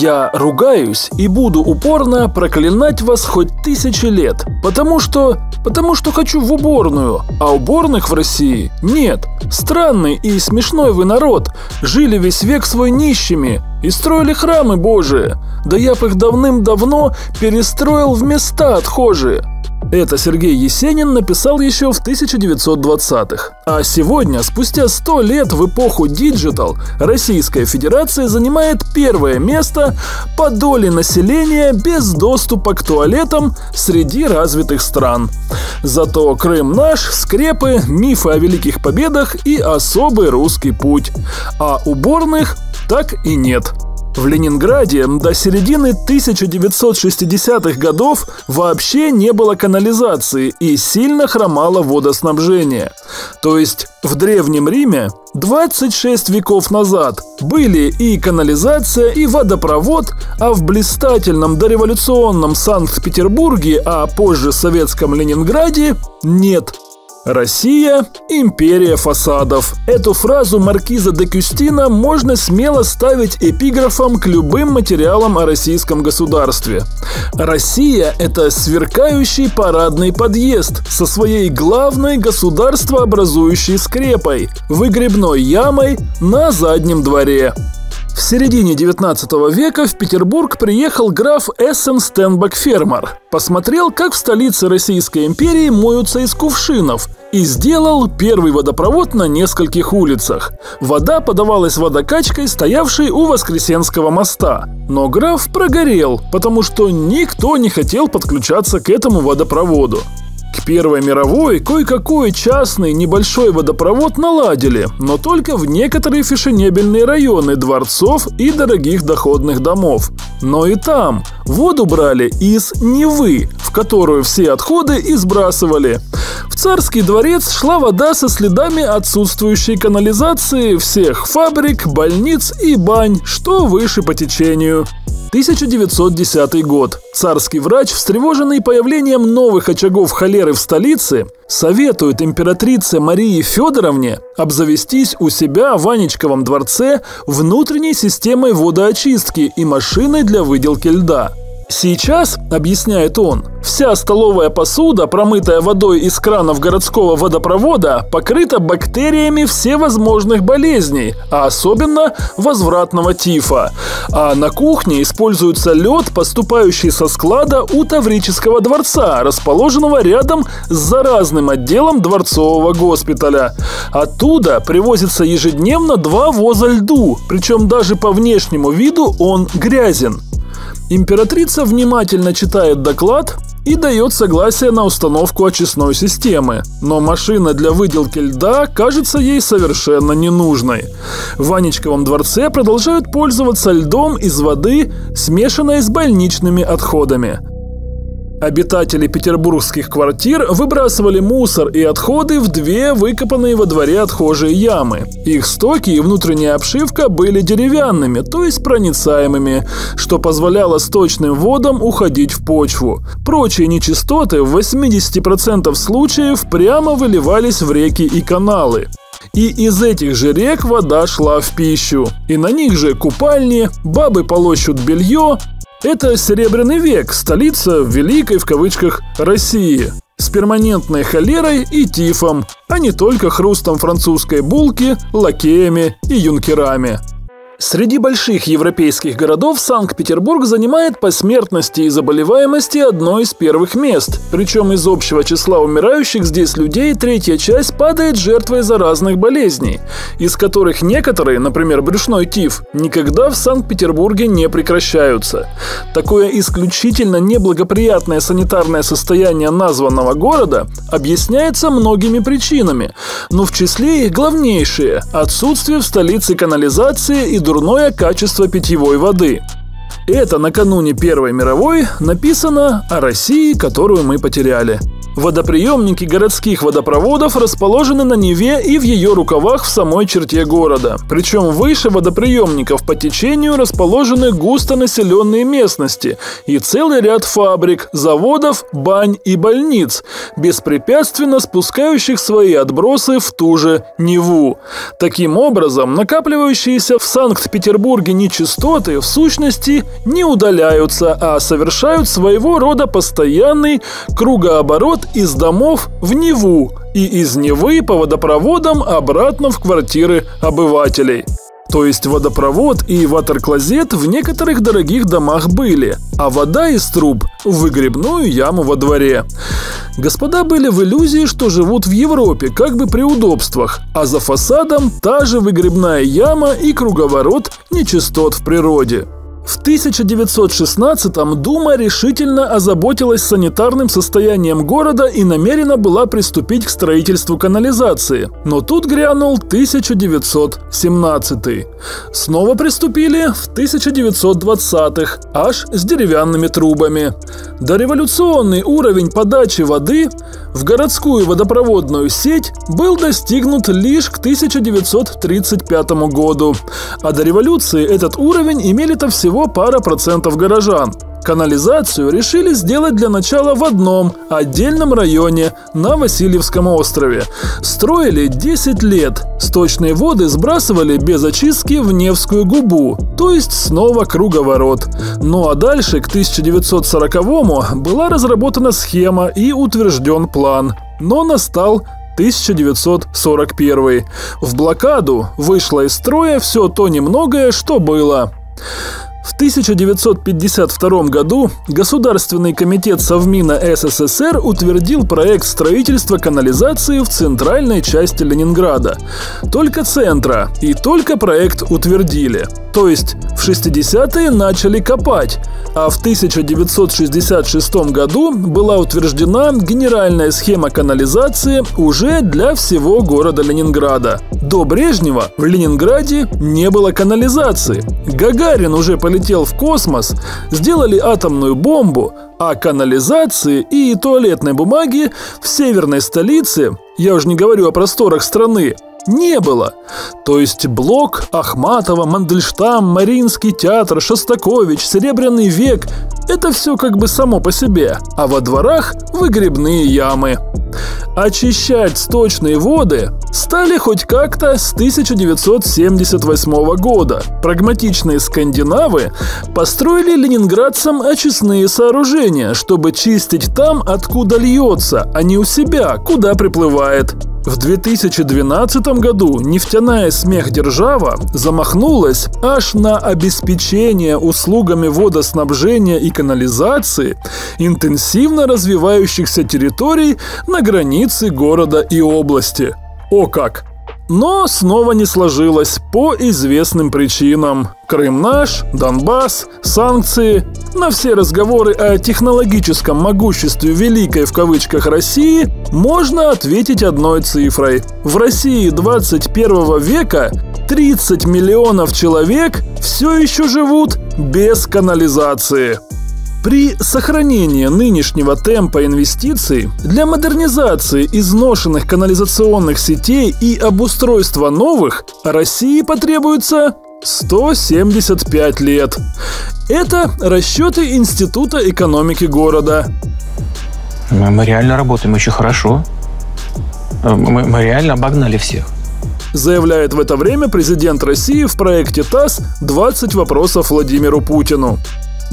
Я ругаюсь и буду упорно проклинать вас хоть тысячи лет, потому что... потому что хочу в уборную, а уборных в России нет. Странный и смешной вы народ, жили весь век свой нищими и строили храмы божии. Да я бы их давным-давно перестроил в места отхожие. Это Сергей Есенин написал еще в 1920-х. А сегодня, спустя 100 лет в эпоху digital, Российская Федерация занимает первое место по доле населения без доступа к туалетам среди развитых стран. Зато Крым наш, скрепы, мифы о великих победах и особый русский путь. А уборных так и нет. В Ленинграде до середины 1960-х годов вообще не было канализации и сильно хромало водоснабжение. То есть в Древнем Риме 26 веков назад были и канализация, и водопровод, а в блистательном дореволюционном Санкт-Петербурге, а позже советском Ленинграде нет – Россия – империя фасадов. Эту фразу маркиза де Кюстина можно смело ставить эпиграфом к любым материалам о российском государстве. Россия – это сверкающий парадный подъезд со своей главной государствообразующей скрепой – выгребной ямой на заднем дворе. В середине 19 века в Петербург приехал граф Эссен Стенбак Фермер. Посмотрел, как в столице Российской империи моются из кувшинов и сделал первый водопровод на нескольких улицах. Вода подавалась водокачкой, стоявшей у Воскресенского моста. Но граф прогорел, потому что никто не хотел подключаться к этому водопроводу. К Первой мировой кое-какой частный небольшой водопровод наладили, но только в некоторые фешенебельные районы дворцов и дорогих доходных домов. Но и там воду брали из Невы, в которую все отходы избрасывали. В царский дворец шла вода со следами отсутствующей канализации всех фабрик, больниц и бань, что выше по течению. 1910 год. Царский врач, встревоженный появлением новых очагов холеры в столице, советует императрице Марии Федоровне обзавестись у себя в Анечковом дворце внутренней системой водоочистки и машиной для выделки льда – Сейчас, объясняет он, вся столовая посуда, промытая водой из кранов городского водопровода, покрыта бактериями всевозможных болезней, а особенно возвратного тифа. А на кухне используется лед, поступающий со склада у Таврического дворца, расположенного рядом с заразным отделом дворцового госпиталя. Оттуда привозится ежедневно два воза льду, причем даже по внешнему виду он грязен. Императрица внимательно читает доклад и дает согласие на установку очистной системы, но машина для выделки льда кажется ей совершенно ненужной. В Анечковом дворце продолжают пользоваться льдом из воды, смешанной с больничными отходами – Обитатели петербургских квартир выбрасывали мусор и отходы в две выкопанные во дворе отхожие ямы. Их стоки и внутренняя обшивка были деревянными, то есть проницаемыми, что позволяло сточным водам уходить в почву. Прочие нечистоты в 80% случаев прямо выливались в реки и каналы. И из этих же рек вода шла в пищу. И на них же купальни, бабы полощут белье, это Серебряный век, столица «великой» в кавычках России. С перманентной холерой и тифом, а не только хрустом французской булки, лакеями и юнкерами. Среди больших европейских городов Санкт-Петербург занимает по смертности и заболеваемости одно из первых мест. Причем из общего числа умирающих здесь людей третья часть падает жертвой заразных болезней, из которых некоторые, например, брюшной тиф, никогда в Санкт-Петербурге не прекращаются. Такое исключительно неблагоприятное санитарное состояние названного города объясняется многими причинами, но в числе их главнейшие – отсутствие в столице канализации и дурное качество питьевой воды. Это накануне Первой мировой написано о России, которую мы потеряли. Водоприемники городских водопроводов расположены на Неве и в ее рукавах в самой черте города. Причем выше водоприемников по течению расположены густонаселенные местности и целый ряд фабрик, заводов, бань и больниц, беспрепятственно спускающих свои отбросы в ту же Неву. Таким образом, накапливающиеся в Санкт-Петербурге нечистоты в сущности не удаляются, а совершают своего рода постоянный кругооборот из домов в Неву и из Невы по водопроводам обратно в квартиры обывателей. То есть водопровод и ватерклозет в некоторых дорогих домах были, а вода из труб в выгребную яму во дворе. Господа были в иллюзии, что живут в Европе, как бы при удобствах, а за фасадом та же выгребная яма и круговорот нечистот в природе. В 1916-м Дума решительно озаботилась санитарным состоянием города и намерена была приступить к строительству канализации. Но тут грянул 1917 Снова приступили в 1920-х, аж с деревянными трубами. Дореволюционный уровень подачи воды в городскую водопроводную сеть был достигнут лишь к 1935 году, а до революции этот уровень имели-то всего пара процентов горожан. Канализацию решили сделать для начала в одном отдельном районе на Васильевском острове. Строили 10 лет. Сточные воды сбрасывали без очистки в Невскую губу, то есть снова круговорот. Ну а дальше, к 1940-му, была разработана схема и утвержден план. Но настал 1941. В блокаду вышло из строя все то немногое, что было. В 1952 году Государственный комитет Совмина СССР утвердил проект строительства канализации в центральной части Ленинграда. Только центра и только проект утвердили. То есть в 60-е начали копать, а в 1966 году была утверждена генеральная схема канализации уже для всего города Ленинграда. До Брежнева в Ленинграде не было канализации. Гагарин уже полетел полетел в космос, сделали атомную бомбу, а канализации и туалетной бумаги в северной столице, я уже не говорю о просторах страны, не было. То есть Блок, Ахматова, Мандельштам, Мариинский театр, Шостакович, Серебряный век – это все как бы само по себе, а во дворах выгребные ямы. Очищать сточные воды стали хоть как-то с 1978 года. Прагматичные скандинавы построили ленинградцам очистные сооружения, чтобы чистить там, откуда льется, а не у себя, куда приплывает. В 2012 году нефтяная смехдержава замахнулась аж на обеспечение услугами водоснабжения и канализации интенсивно развивающихся территорий на границе города и области. О как! Но снова не сложилось по известным причинам. Крым наш, Донбасс, санкции. На все разговоры о технологическом могуществе «великой» в кавычках России можно ответить одной цифрой. В России 21 века 30 миллионов человек все еще живут без канализации. При сохранении нынешнего темпа инвестиций для модернизации изношенных канализационных сетей и обустройства новых России потребуется 175 лет. Это расчеты Института экономики города. Мы, реально работаем очень хорошо. Мы, мы реально обогнали всех заявляет в это время президент России в проекте ТАСС «20 вопросов Владимиру Путину».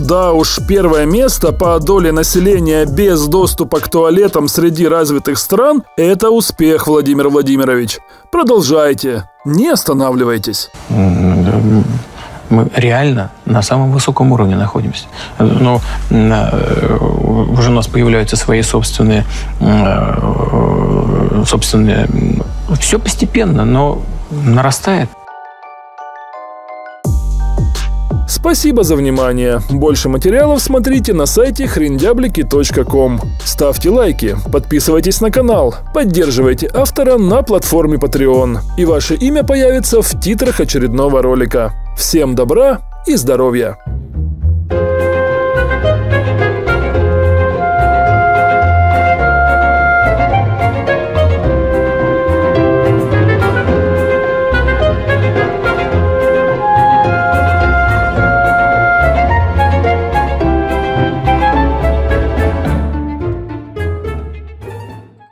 Да уж, первое место по доле населения без доступа к туалетам среди развитых стран – это успех, Владимир Владимирович. Продолжайте, не останавливайтесь. Мы реально на самом высоком уровне находимся. Но э, уже у нас появляются свои собственные, э, собственные... Все постепенно, но нарастает. Спасибо за внимание. Больше материалов смотрите на сайте хрендяблики.ком. Ставьте лайки, подписывайтесь на канал, поддерживайте автора на платформе Patreon. И ваше имя появится в титрах очередного ролика. Всем добра и здоровья!